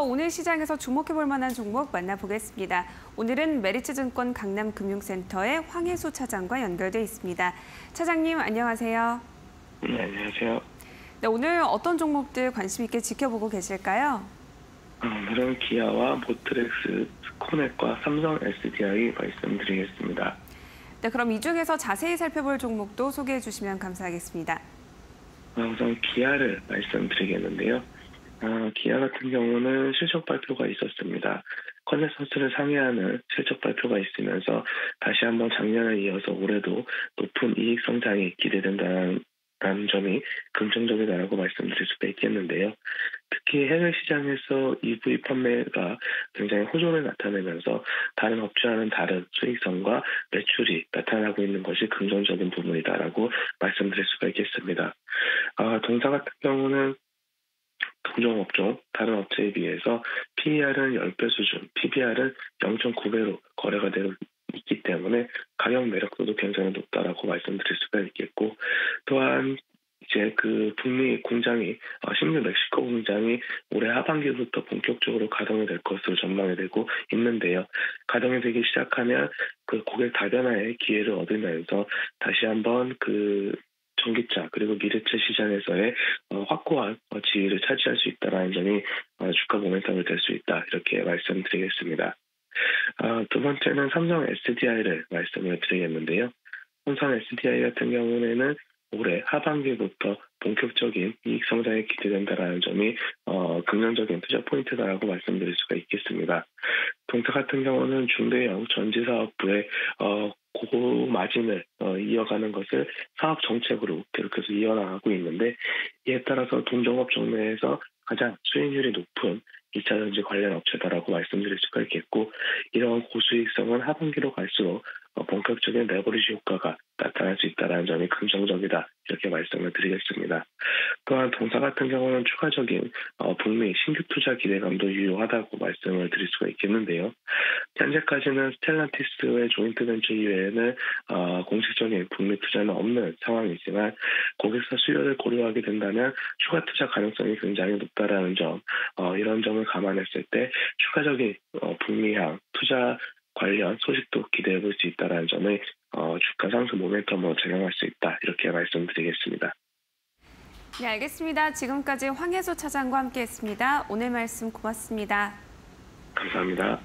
오늘 시장에서 주목해볼 만한 종목 만나보겠습니다. 오늘은 메리츠증권 강남금융센터의 황혜수 차장과 연결돼 있습니다. 차장님 안녕하세요. 네, 안녕하세요. 네, 오늘 어떤 종목들 관심 있게 지켜보고 계실까요? 어, 오늘은 기아와 모트렉스, 스코넷과 삼성 SDI 말씀드리겠습니다. 네, 그럼 이 중에서 자세히 살펴볼 종목도 소개해 주시면 감사하겠습니다. 어, 우선 기아를 말씀드리겠는데요. 어, 기아 같은 경우는 실적 발표가 있었습니다. 컨센서스를 상회하는 실적 발표가 있으면서 다시 한번 작년에 이어서 올해도 높은 이익 성장이 기대된다는 점이 긍정적이다라고 말씀드릴 수가 있겠는데요. 특히 해외 시장에서 EV 판매가 굉장히 호조를 나타내면서 다른 업체와는 다른 수익성과 매출이 나타나고 있는 것이 긍정적인 부분이다라고 말씀드릴 수가 있겠습니다. 아, 동사 같은 경우는 동종업종 다른 업체에 비해서 PER은 10배 수준, PBR은 0.9배로 거래가 되고 있기 때문에 가격 매력도도 굉장히 높다라고 말씀드릴 수가 있겠고 또한 이제 그 북미 공장이 어, 신규 멕시코 공장이 올해 하반기부터 본격적으로 가동이 될 것으로 전망이 되고 있는데요. 가동이 되기 시작하면 그 고객 다변화의 기회를 얻으면서 다시 한번 그 전기차 그리고 미래차 시장에서의 어, 확고한 어, 지위를 차지할 수 있다라는 점이 어, 주가 모멘텀이 될 수 있다 이렇게 말씀드리겠습니다. 어, 두 번째는 삼성 SDI를 말씀을 드리겠는데요. 삼성 SDI 같은 경우에는 올해 하반기부터 본격적인 이익 성장이 기대된다라는 점이 어, 긍정적인 투자 포인트다라고 말씀드릴 수가 있겠습니다. 동사 같은 경우는 중대형 전지 사업부의 어, 고고 마진을 어, 이어가는 것을 사업 정책으로 계속해서 이어나가고 있는데 이에 따라서 동종업종 내에서 가장 수익률이 높은 2차 전지 관련 업체다라고 말씀드릴 수가 있겠고 이러한 고수익성은 하반기로 갈수록 어, 본격적인 레버리지 효과가 나타날 수 있다는 점이 긍정적이다 이렇게 말씀을 드리겠습니다. 또한 동사 같은 경우는 추가적인 어, 북미 신규 투자 기대감도 유효하다고 말씀을 드릴 수가 있겠는데요. 현재까지는 스텔란티스의 조인트 벤처 이외에는 어, 공식적인 북미 투자는 없는 상황이지만 고객사 수요를 고려하게 된다면 추가 투자 가능성이 굉장히 높다라는 점 어, 이런 점을 감안했을 때 추가적인 어, 북미향 투자 관련 소식도 기대해 볼 수 있다는 점을 어, 주가 상승 모멘텀으로 작용할 수 있다 이렇게 말씀드리겠습니다. 네, 알겠습니다. 지금까지 황혜수 차장과 함께했습니다. 오늘 말씀 고맙습니다. 감사합니다.